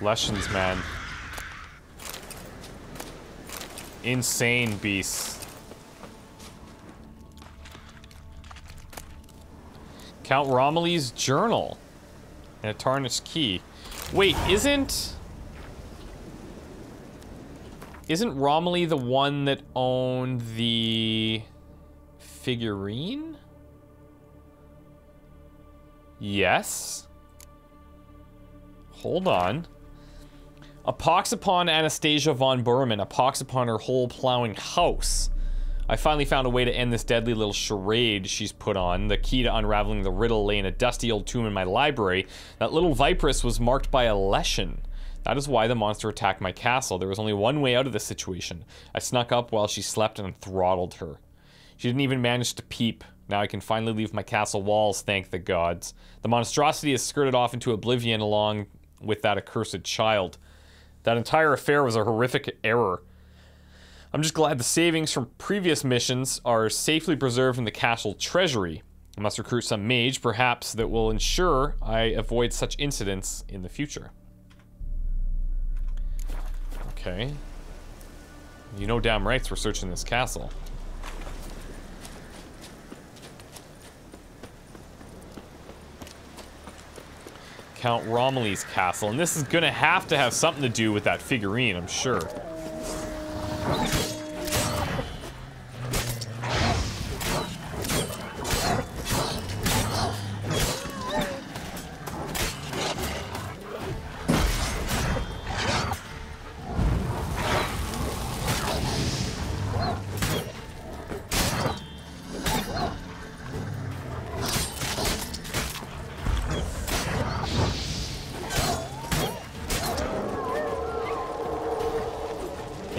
Leshens, man. Insane beasts. Count Romilly's journal. And a tarnished key. Wait, isn't... Isn't Romilly the one that owned the figurine? Yes. Hold on. A pox upon Anastasia von Berman, a pox upon her whole plowing house. I finally found a way to end this deadly little charade she's put on. The key to unraveling the riddle lay in a dusty old tomb in my library. That little Viperess was marked by a Leshen. That is why the monster attacked my castle. There was only one way out of this situation. I snuck up while she slept and throttled her. She didn't even manage to peep. Now I can finally leave my castle walls, thank the gods. The monstrosity has skirted off into oblivion along with that accursed child. That entire affair was a horrific error. I'm just glad the savings from previous missions are safely preserved in the castle treasury. I must recruit some mage, perhaps, that will ensure I avoid such incidents in the future. Okay. You know damn rights we're searching this castle. Count Romilly's castle. And this is gonna have to have something to do with that figurine, I'm sure.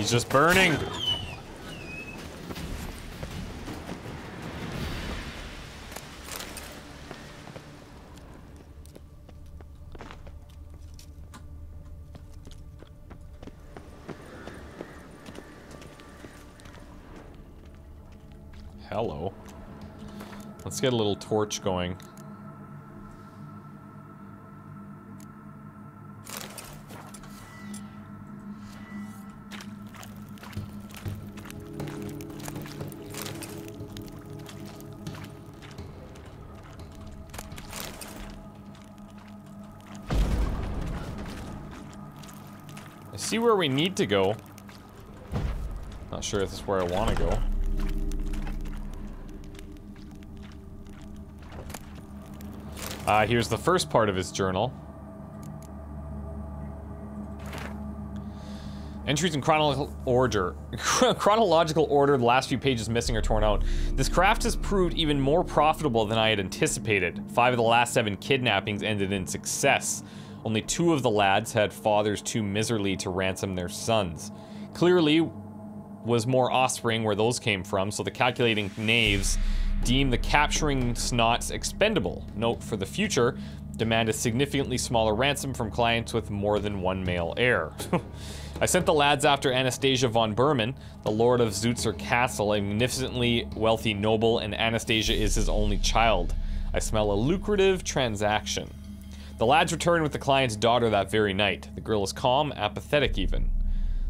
He's just burning. Hello. Let's get a little torch going. We need to go. Not sure if this is where I want to go. Uh, here's the first part of his journal. Entries in chronological order. chronological order, the last few pages missing or torn out. This craft has proved even more profitable than I had anticipated. Five of the last seven kidnappings ended in success. Only two of the lads had fathers too miserly to ransom their sons. Clearly was more offspring where those came from, so the calculating knaves deem the capturing snots expendable. Note for the future, demand a significantly smaller ransom from clients with more than one male heir. I sent the lads after Anastasia von Berman, the lord of Zutzer Castle, a magnificently wealthy noble, and Anastasia is his only child. I smell a lucrative transaction. The lads return with the client's daughter that very night. The girl is calm, apathetic even.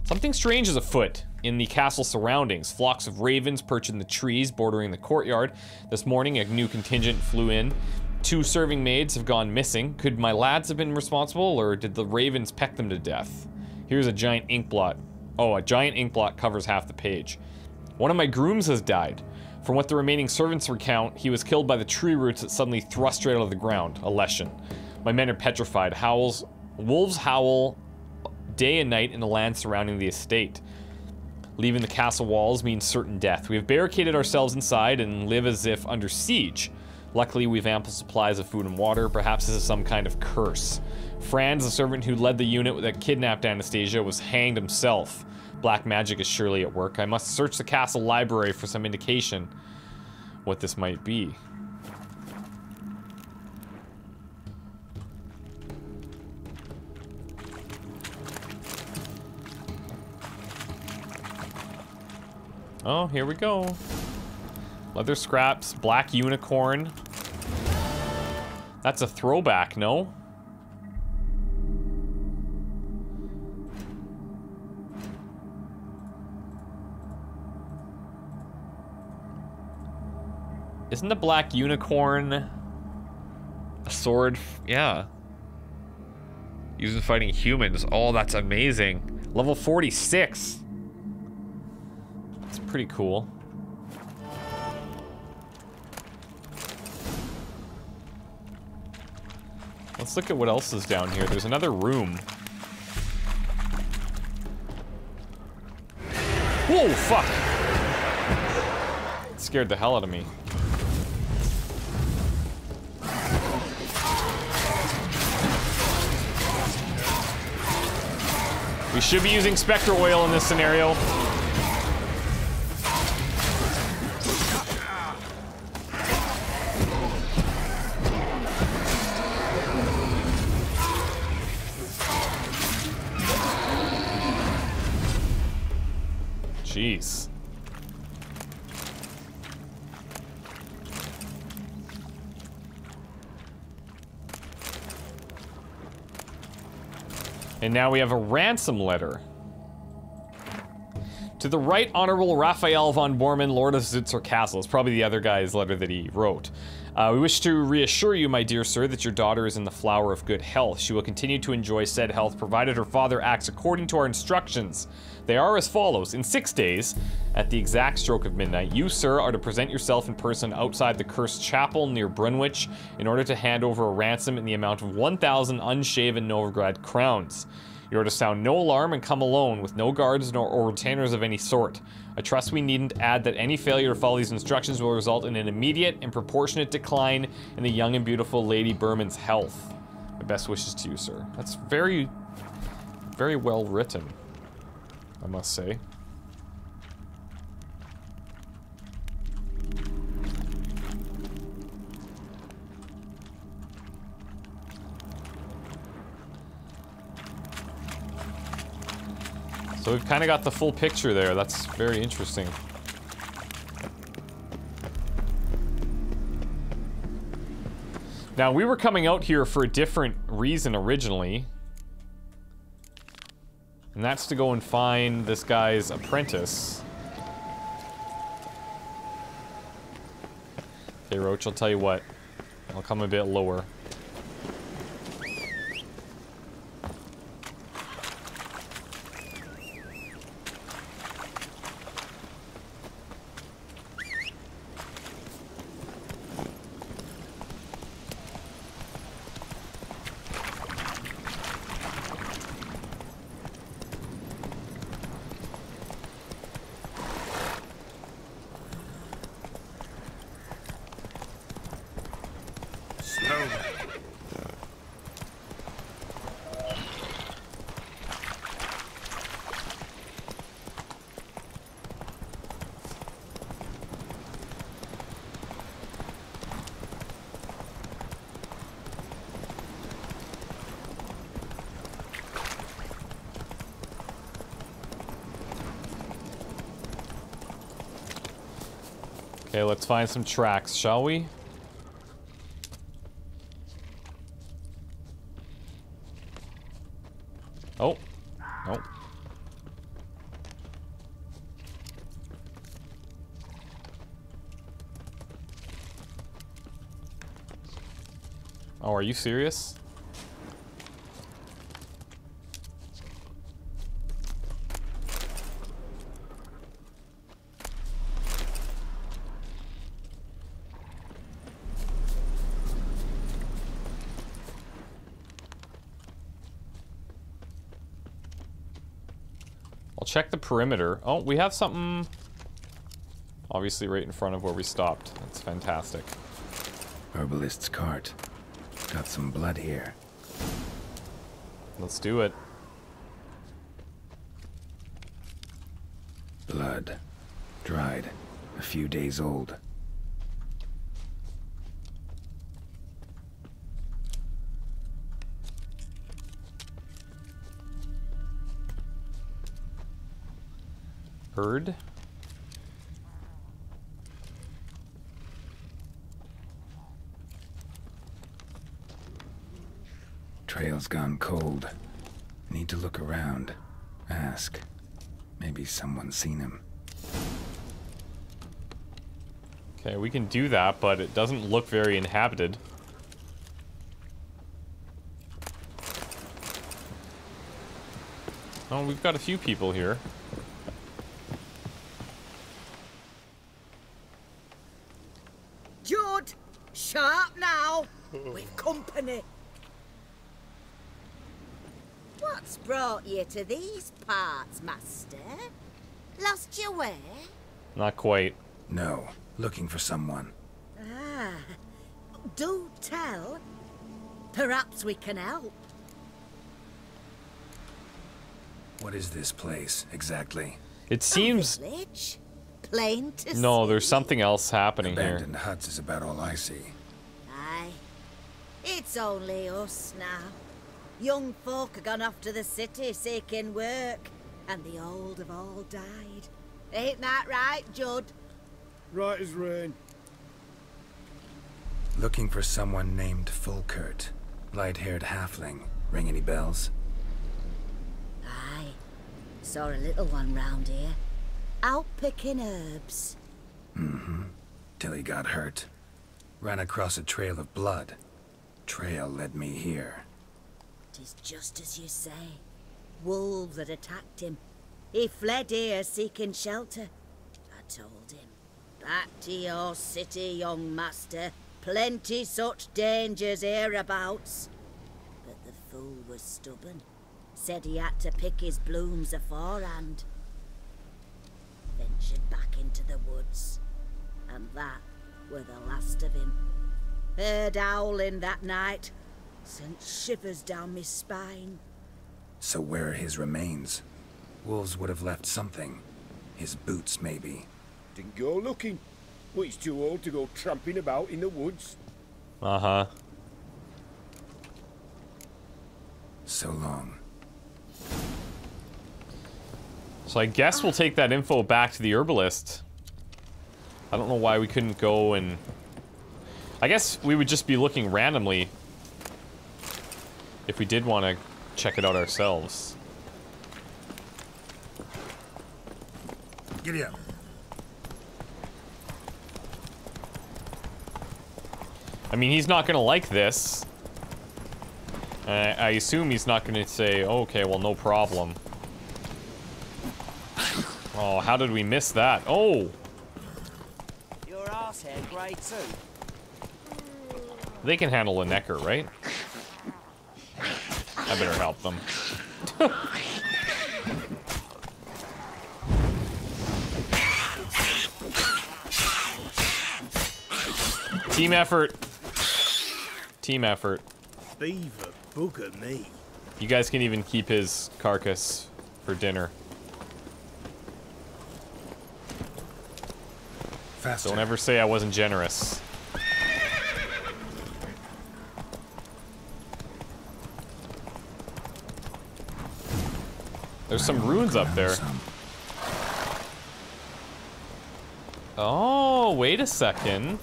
Something strange is afoot in the castle surroundings. Flocks of ravens perch in the trees bordering the courtyard. This morning, a new contingent flew in. Two serving maids have gone missing. Could my lads have been responsible, or did the ravens peck them to death? Here's a giant ink blot. Oh, a giant ink blot covers half the page. One of my grooms has died. From what the remaining servants recount, he was killed by the tree roots that suddenly thrust straight out of the ground. A Leshen. My men are petrified. Howls, wolves howl day and night in the land surrounding the estate. Leaving the castle walls means certain death. We have barricaded ourselves inside and live as if under siege. Luckily, we have ample supplies of food and water. Perhaps this is some kind of curse. Franz, the servant who led the unit that kidnapped Anastasia, was hanged himself. Black magic is surely at work. I must search the castle library for some indication what this might be. Oh, here we go. Leather scraps, black unicorn. That's a throwback, no? Isn't the black unicorn a sword? Yeah. Used in fighting humans. Oh, that's amazing. Level 46. Pretty cool. Let's look at what else is down here. There's another room. Whoa, fuck! It scared the hell out of me. We should be using Spectre Oil in this scenario. Jeez. And now we have a ransom letter. To the Right Honorable Raphael von Bormann, Lord of Zutzer Castle. It's probably the other guy's letter that he wrote. Uh, we wish to reassure you, my dear sir, that your daughter is in the flower of good health. She will continue to enjoy said health, provided her father acts according to our instructions. They are as follows. In six days, at the exact stroke of midnight, you, sir, are to present yourself in person outside the cursed chapel near Brunwich in order to hand over a ransom in the amount of 1,000 unshaven Novigrad crowns. You are to sound no alarm and come alone, with no guards nor or retainers of any sort. I trust we needn't add that any failure to follow these instructions will result in an immediate and proportionate decline in the young and beautiful Lady Berman's health. My best wishes to you, sir. That's very, very well written, I must say. So we've kind of got the full picture there. That's very interesting. Now, we were coming out here for a different reason originally. And that's to go and find this guy's apprentice. Okay, Roach, I'll tell you what. I'll come a bit lower. Okay, let's find some tracks, shall we? Oh. Nope. Oh, are you serious? Perimeter. Oh, we have something... Obviously right in front of where we stopped. That's fantastic. Herbalist's cart. Got some blood here. Let's do it. Blood. Dried. A few days old. Bird. Trail's gone cold. Need to look around. Ask. Maybe someone's seen him. Okay, we can do that, but it doesn't look very inhabited. Oh, we've got a few people here. Judd, sharp now. We've company. What's brought you to these parts, master? Lost your way? Not quite. No, looking for someone. Ah, do tell. Perhaps we can help. What is this place, exactly? It seems... A? Plain to No, see. there's something else happening here. Abandoned huts is about all I see. Aye. It's only us now. Young folk have gone off to the city seeking work, and the old have all died. Ain't that right, Judd? Right as rain. Looking for someone named Fulkert. Light-haired halfling. Ring any bells? Aye. Saw a little one round here. Out picking herbs. Mm-hmm. Till he got hurt. Ran across a trail of blood. Trail led me here. Tis just as you say. Wolves had attacked him. He fled here seeking shelter. I told him. Back to your city, young master. Plenty such dangers hereabouts. But the fool was stubborn. Said he had to pick his blooms aforehand. Ventured back into the woods. And that were the last of him. Heard howling that night. Sent shivers down my spine. So where are his remains? Wolves would have left something. His boots, maybe. Didn't go looking. But he's too old to go tramping about in the woods. Uh-huh. So long. So I guess we'll take that info back to the herbalist. I don't know why we couldn't go and... I guess we would just be looking randomly if we did want to check it out ourselves. Giddy up. I mean, he's not going to like this. I, I assume he's not going to say, okay, well, no problem. Oh, how did we miss that? Oh, Your ass hair grey too. they can handle a necker, right? I better help them. Team effort. Team effort. Beaver bugger me. You guys can even keep his carcass for dinner. Faster. Don't ever say I wasn't generous. There's some ruins up there. Oh, wait a second.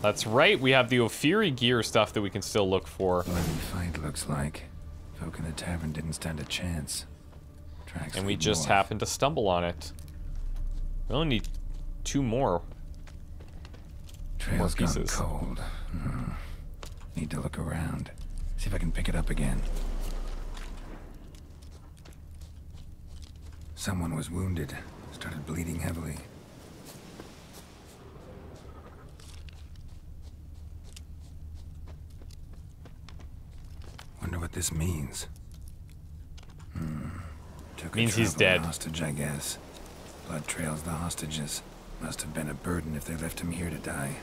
That's right, we have the Ophiri gear stuff that we can still look for. Bloody fight looks like. Folk in the tavern didn't stand a chance. Tracks And we just north. happened to stumble on it. We only need two more. Trail's more pieces. cold. Hmm. Need to look around. See if I can pick it up again. Someone was wounded. Started bleeding heavily. Wonder what this means. Hmm. Took a Means he's dead. Hostage, I guess. Blood trails the hostages. Must have been a burden if they left him here to die.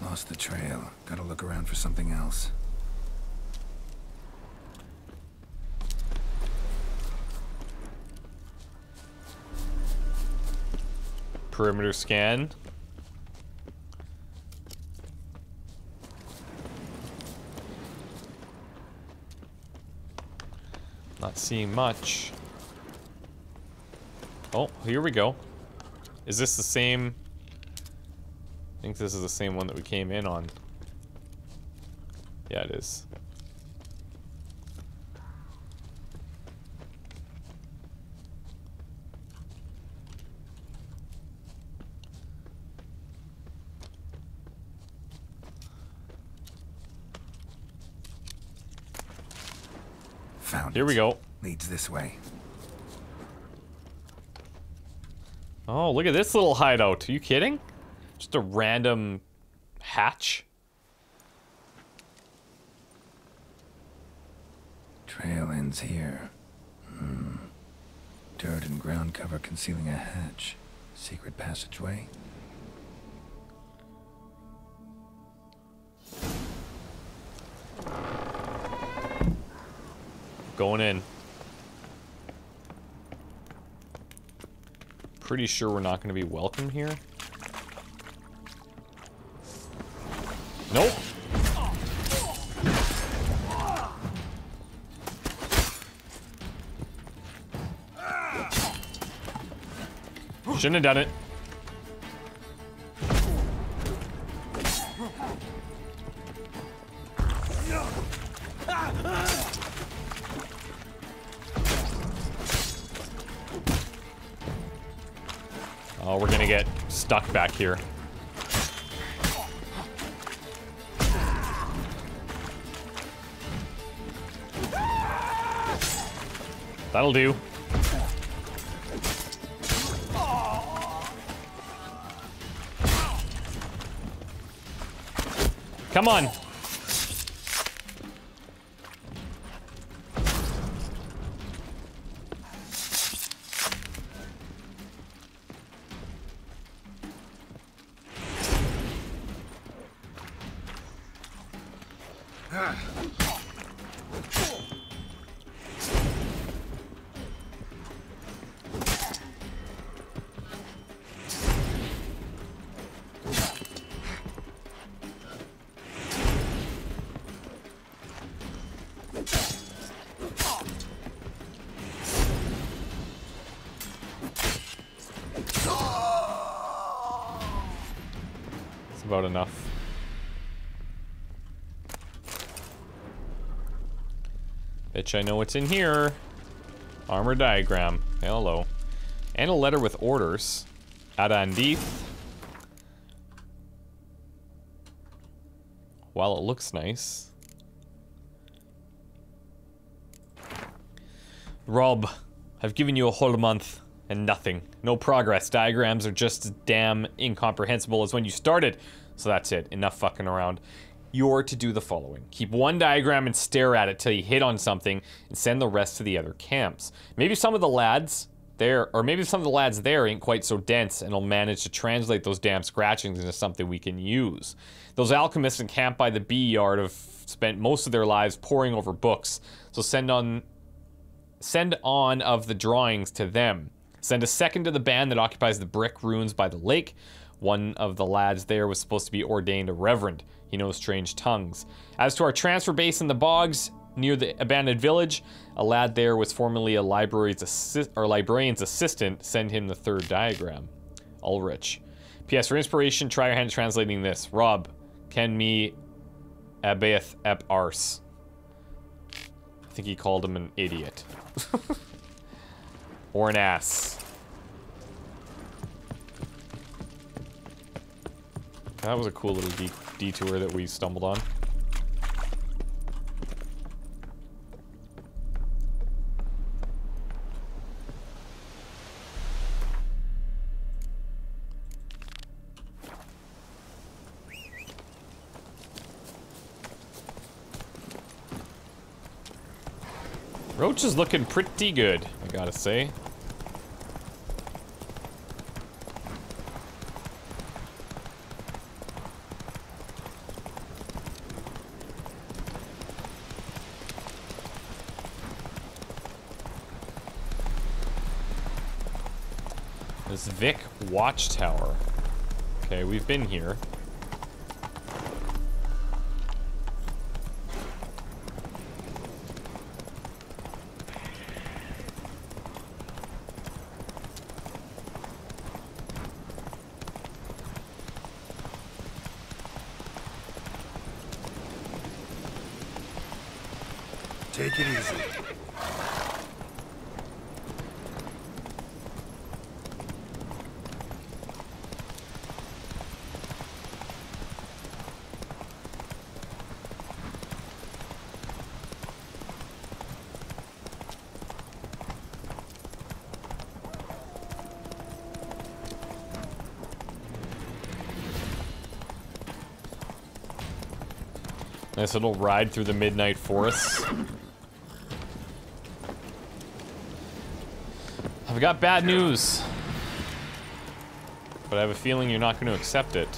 Lost the trail. Gotta look around for something else. Perimeter scan. Not seeing much. Oh, here we go. Is this the same? I think this is the same one that we came in on. Yeah, it is. Found Here we go. Leads this way. Oh, look at this little hideout. Are you kidding? Just a random hatch. Trail ends here. Hmm. Dirt and ground cover concealing a hatch. Secret passageway. Going in. Pretty sure we're not going to be welcome here. Nope. Shouldn't have done it. Stuck back here. That'll do. Come on. About enough. Bitch, I know what's in here. Armor diagram. Hello. And a letter with orders. Adandith. While it looks nice. Rob, I've given you a whole month and nothing. No progress. Diagrams are just as damn incomprehensible as when you started. So that's it. Enough fucking around. You're to do the following. Keep one diagram and stare at it till you hit on something and send the rest to the other camps. Maybe some of the lads there, or maybe some of the lads there ain't quite so dense and will manage to translate those damn scratchings into something we can use. Those alchemists in camp by the bee yard have spent most of their lives poring over books, so send on send on of the drawings to them. Send a second to the band that occupies the brick ruins by the lake. One of the lads there was supposed to be ordained a reverend. He knows strange tongues. As to our transfer base in the bogs near the abandoned village, a lad there was formerly a library's assi- or librarian's assistant. Send him the third diagram. Ulrich. P.S. For inspiration, try your hand at translating this. Rob, can me abaeth ep ars. I think he called him an idiot. or an ass. That was a cool little de detour that we stumbled on. Roach is looking pretty good, I gotta say. This Vic Watchtower. Okay, we've been here. Take it easy. Nice little ride through the midnight forests. I've got bad news. But I have a feeling you're not going to accept it.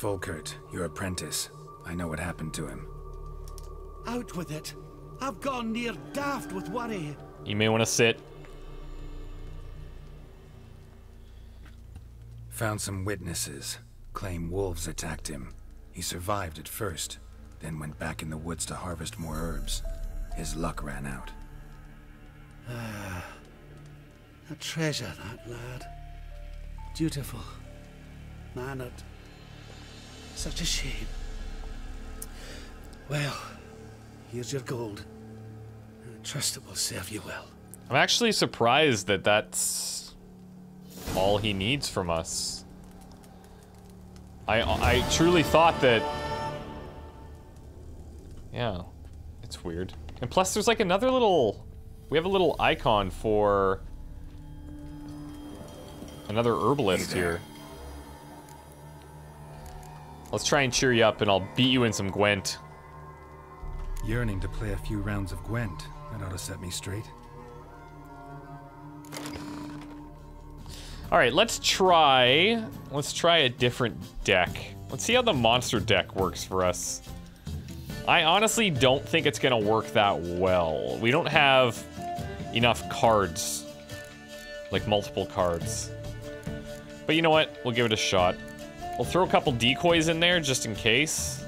Volkert, your apprentice. I know what happened to him. Out with it. I've gone near daft with worry. You may want to sit. Found some witnesses. Claim wolves attacked him. He survived at first, then went back in the woods to harvest more herbs. His luck ran out. Ah, a treasure, that lad. Dutiful. Mannered. Such a shame. Well, here's your gold. I trust it will serve you well. I'm actually surprised that that's all he needs from us. I I truly thought that. Yeah, it's weird. And plus, there's like another little. We have a little icon for another herbalist Hey here. Let's try and cheer you up, and I'll beat you in some Gwent. Yearning to play a few rounds of Gwent. That ought to set me straight. All right, let's try. Let's try a different deck. Let's see how the monster deck works for us. I honestly don't think it's gonna work that well. We don't have enough cards, like multiple cards. But you know what? We'll give it a shot. We'll throw a couple decoys in there just in case.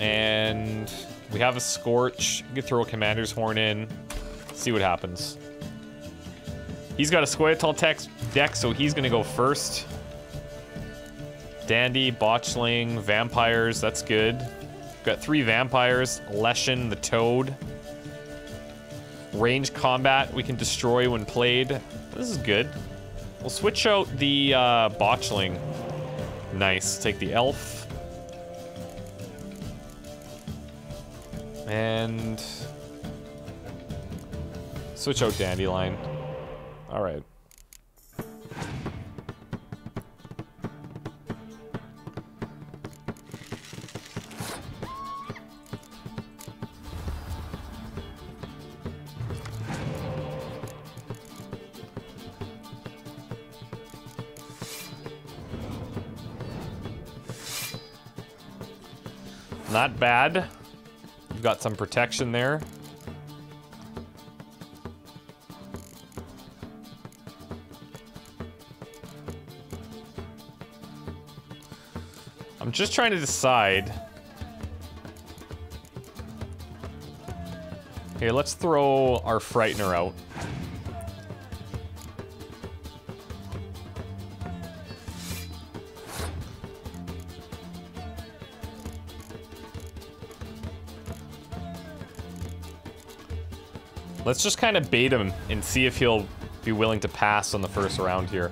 And we have a Scorch. You could throw a Commander's Horn in. See what happens. He's got a Scoia'tael deck, so he's gonna go first. Dandy, Botchling, Vampires, that's good. Got three Vampires, Leshen, the Toad. Range combat we can destroy when played. This is good. We'll switch out the uh, Botchling. Nice. Take the Elf. And switch out Dandelion. All right. Bad. You've got some protection there. I'm just trying to decide. Here, let's throw our Frightener out. Let's just kind of bait him and see if he'll be willing to pass on the first round here.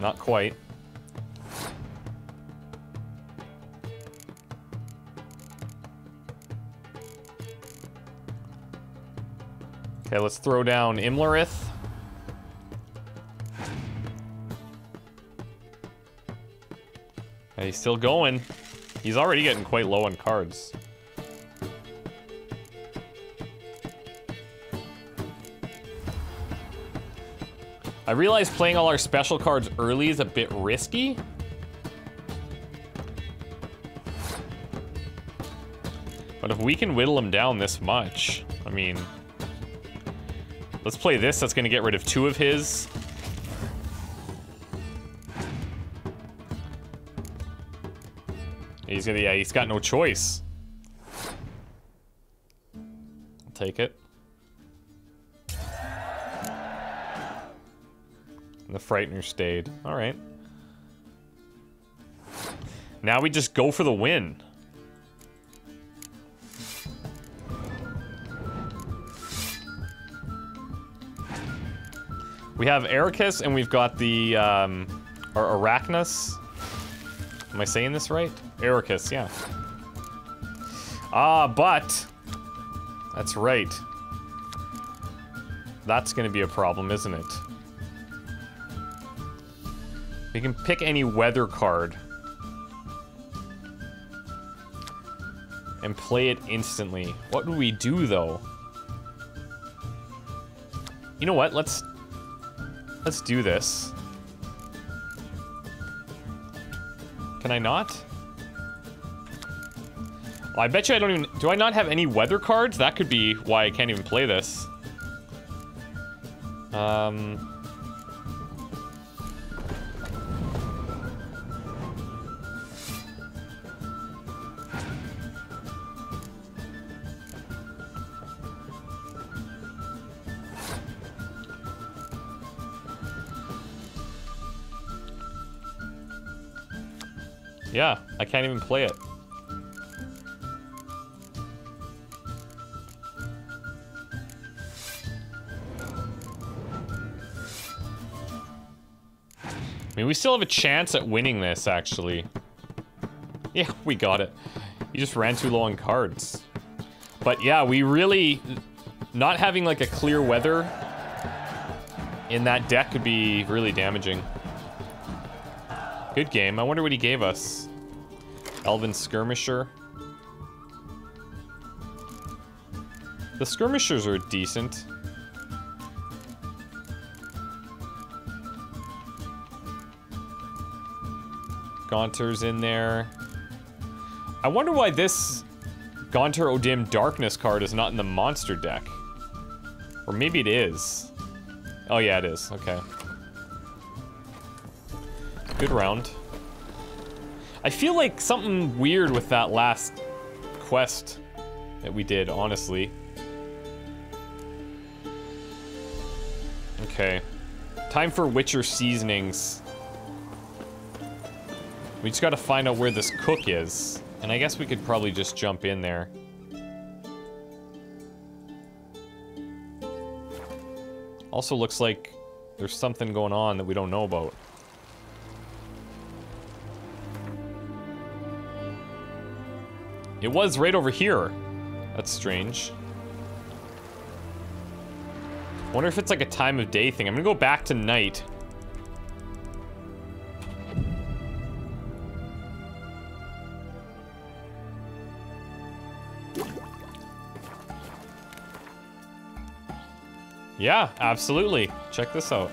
Not quite. Okay, let's throw down Imlerith. Hey, he's still going. He's already getting quite low on cards. I realize playing all our special cards early is a bit risky. But if we can whittle him down this much, I mean... Let's play this, that's gonna get rid of two of his. He's gonna, yeah, he's got no choice. I'll take it. Frightener stayed. All right. Now we just go for the win. We have Ericus and we've got the, um, or Arachnus. Am I saying this right? Ericus, yeah. Ah, but, that's right. That's gonna be a problem, isn't it? We can pick any weather card. And play it instantly. What do we do, though? You know what? Let's... Let's do this. Can I not? Well, I bet you I don't even... Do I not have any weather cards? That could be why I can't even play this. Um... I can't even play it. I mean, we still have a chance at winning this, actually. Yeah, we got it. You just ran too low on cards. But yeah, we really... Not having, like, a clear weather in that deck could be really damaging. Good game. I wonder what he gave us. Elven Skirmisher. The Skirmishers are decent. Gaunter's in there. I wonder why this Gaunter O'Dimm Darkness card is not in the monster deck. Or maybe it is. Oh yeah, it is. Okay. Good round. I feel like something weird with that last quest that we did, honestly. Okay. Time for Witcher seasonings. We just gotta find out where this cook is. And I guess we could probably just jump in there. Also looks like there's something going on that we don't know about. It was right over here. That's strange. Wonder if it's like a time of day thing. I'm gonna go back to night. Yeah, absolutely. Check this out.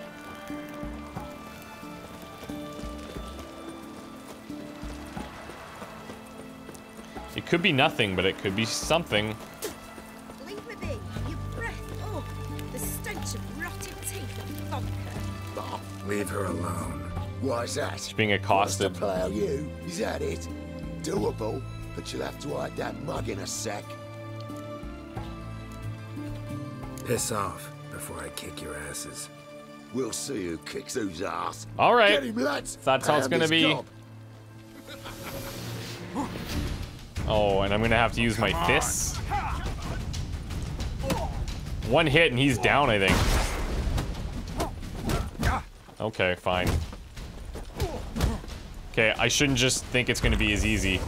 Could be nothing, but it could be something. Leave me be. Your breath. Oh, the stench of rotted teeth and vodka. Ah, leave her alone. Why's that? She's being accosted. Wants to plough you? Is that it? Doable, but you'll have to hide that mug in a sec. Piss off before I kick your asses. We'll see who kicks whose ass. All right. Get him, lads. That's how it's gonna be. gob. Oh, and I'm gonna have to use my fists. One hit and he's down, I think. Okay, fine. Okay, I shouldn't just think it's gonna be as easy.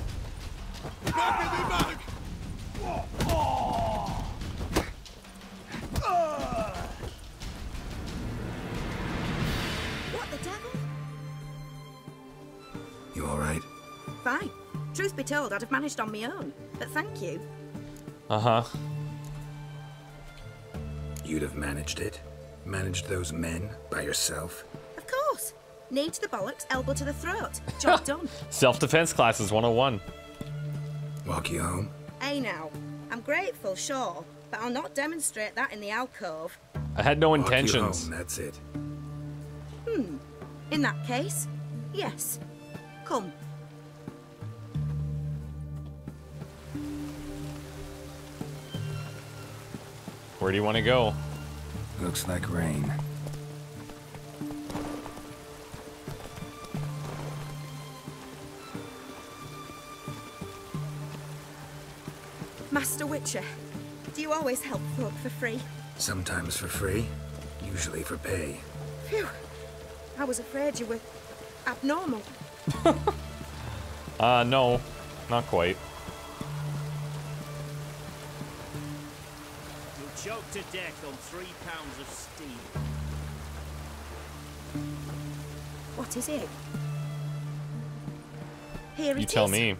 Truth be told, I'd have managed on my own. But thank you. Uh-huh. You'd have managed it? Managed those men by yourself? Of course. Knee to the bollocks, elbow to the throat. Job done. Self-defense classes 101. Walk you home? Hey now. I'm grateful, sure, but I'll not demonstrate that in the alcove. I had no Walk you intentions. home, that's it. Hmm. In that case, yes. Come. Where do you want to go? Looks like rain. Master Witcher, do you always help folk for free? Sometimes for free, usually for pay. Phew. I was afraid you were abnormal. Uh, no, not quite. You'll choke to death on three pounds of steam. What is it? Here You it tell is. me.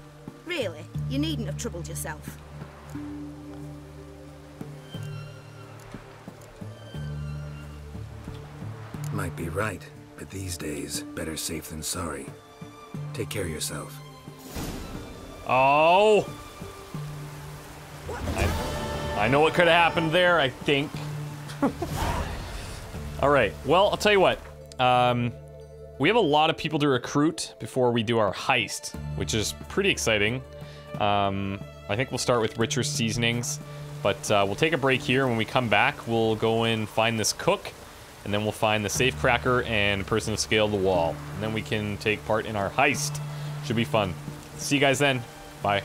Really? You needn't have troubled yourself. Might be right, but these days, better safe than sorry. Take care of yourself. Oh! I, know what could have happened there, I think. All right. Well, I'll tell you what. Um, we have a lot of people to recruit before we do our heist, which is pretty exciting. Um, I think we'll start with richer Seasonings, but uh, we'll take a break here. When we come back, we'll go and find this cook, and then we'll find the safe cracker and person to scale the wall. And then we can take part in our heist. Should be fun. See you guys then. Bye.